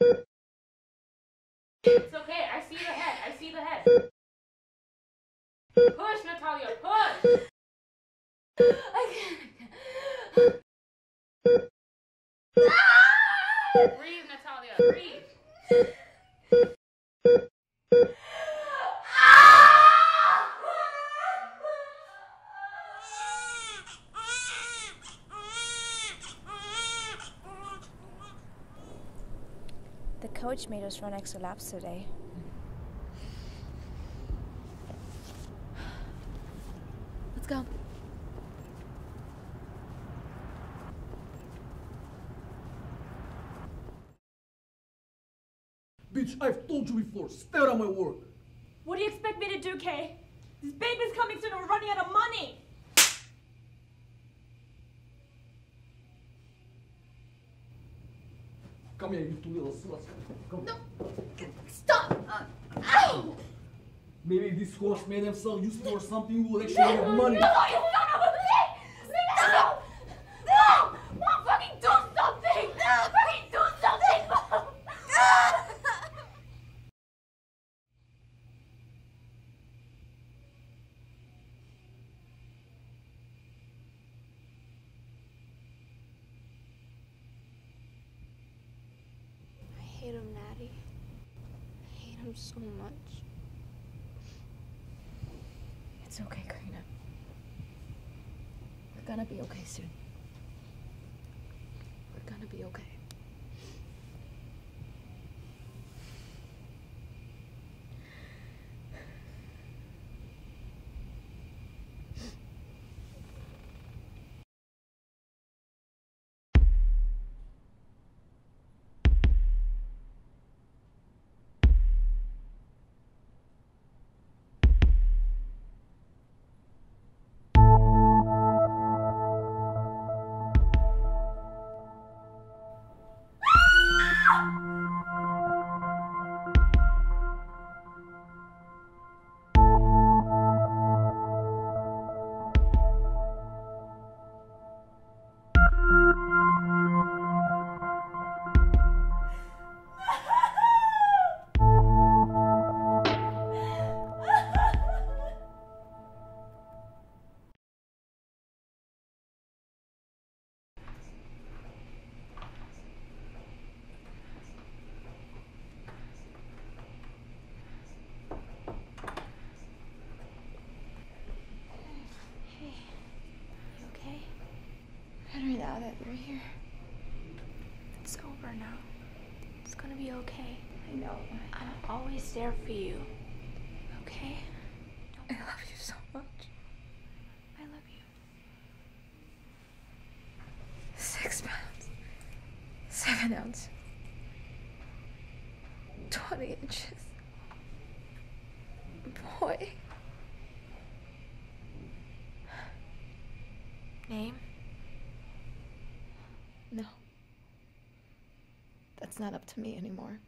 It's okay. I see the head. I see the head. Push, Natalia. Push. I can't. Ah! Breathe, Natalia. Breathe. The coach made us run extra laps today. Let's go. Bitch, I've told you before, stay out of my work. What do you expect me to do, Kay? This baby's coming soon and we're running out of money. Come here, you two little sluts. Come. No. Stop! Uh, ow! Maybe if this horse made himself useful or something, we will actually have money. No, you don't No! No! Mom, fucking do something! Fucking do something, Mom! I hate him, Natty. I hate him so much. It's okay, Karina. We're gonna be okay soon. You're here. It's over now. It's gonna be okay. I know. I'm always there for you. Okay? I love you so much. I love you. Six pounds. Seven ounces. Twenty inches. Boy. Name? No. That's not up to me anymore.